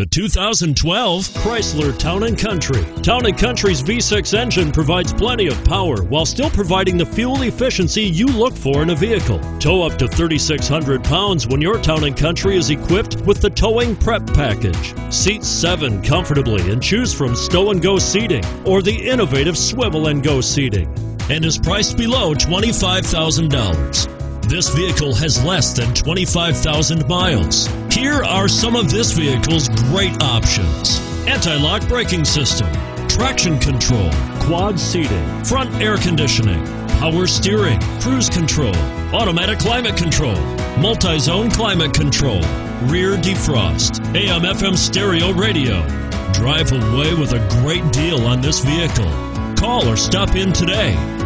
The 2012 Chrysler Town & Country. Town & Country's V6 engine provides plenty of power while still providing the fuel efficiency you look for in a vehicle. Tow up to 3,600 pounds when your Town & Country is equipped with the Towing Prep Package. Seat seven comfortably and choose from stow and go seating or the innovative swivel and go seating and is priced below $25,000. This vehicle has less than 25,000 miles. Here are some of this vehicle's great options. Anti-lock braking system, traction control, quad seating, front air conditioning, power steering, cruise control, automatic climate control, multi-zone climate control, rear defrost, AM FM stereo radio. Drive away with a great deal on this vehicle. Call or stop in today.